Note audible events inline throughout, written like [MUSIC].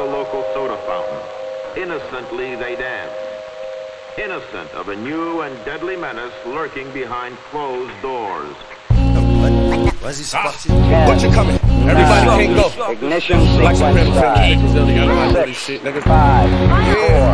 the local soda fountain. Innocently they dance. Innocent of a new and deadly menace lurking behind closed doors. Vas-y, c'est parti. What you coming? Everybody ah. can't go. Ignition Black sequence Supreme start. Niggas really gotta like all this shit, niggas. Five, four,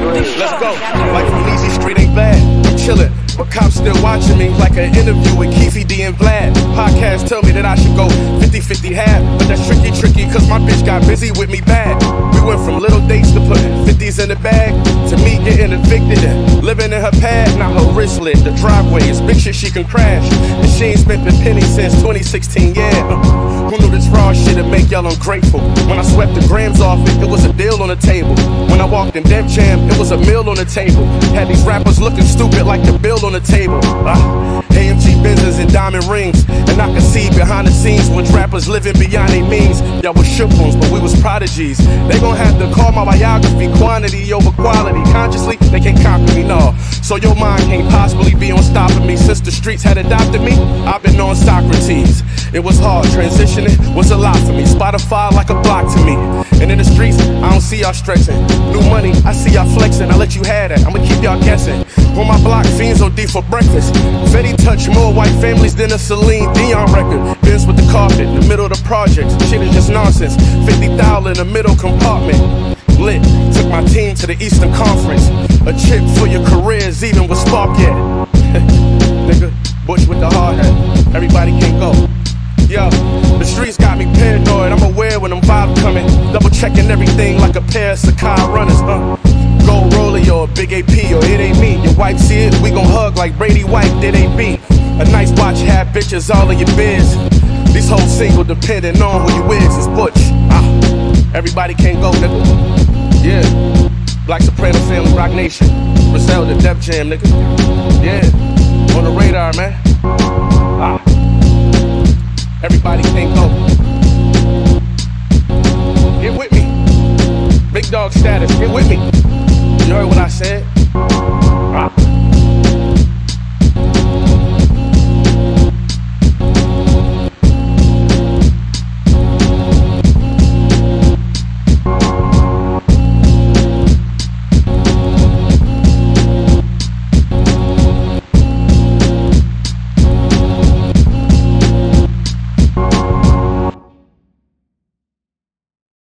three, Let's go. Like from Easy Street ain't bad. Chillin'. But cops still watching me like an interview with Keefe D and Vlad. Podcasts tell me that I should go 50-50 half. But that's tricky, tricky, cause my bitch got busy with me bad. We went from little dates to putting 50s in the bag to me getting evicted and living in her pad. Now lit, the driveway is big shit she can crash. And she ain't spent a penny since 2016, yeah. Uh, Who knew this raw shit'd make y'all ungrateful? When I swept the grams off it, it was a deal on the table. When I walked in Def Jam, it was a meal on the table. Had these rappers looking stupid like the bill on the table. Ah, AMG Benzes and diamond rings. And I can see behind the scenes when rappers living beyond their means. Y'all was shook ones, but we was prodigies. They gon' have to call my biography quantity over quality. Consciously, they can't conquer me, no. So your mind can't possibly be on stopping me. Since the streets had adopted me, I've been on Socrates. It was hard, transitioning was a lot for me. Spotify like a block to me. And in the streets, I don't see y'all stretching. New money, I see y'all flexing. I let you have that, I'ma keep y'all guessing. On my block, fiends OD for breakfast. Fetty touch more white families than a Celine Dion record. Benz with the carpet, in the middle of the projects. Shit is just nonsense. 50 thou in the middle compartment. Lit, my team to the Eastern Conference. A chip for your careers, even with Spark yet. [LAUGHS] Nigga, Butch with the hard hat. Everybody can go. Yo, the streets got me paranoid. I'm aware when I'm vibes coming. Double checking everything like a pair of Sacai runners. Uh. Gold roller or a big AP or it ain't me. Your wife see it, we gon' hug like Brady White, it ain't me. A nice watch, have bitches all in your biz. These whole single depending on who you is. It's Butch. Ah, everybody can't go, nigga. Yeah. Black Soprano Family Roc Nation. Griselda Def Jam, nigga. Yeah. On the radar, man. Ah. Everybody think go. Get with me. Big dog status. Get with me. You heard what I said?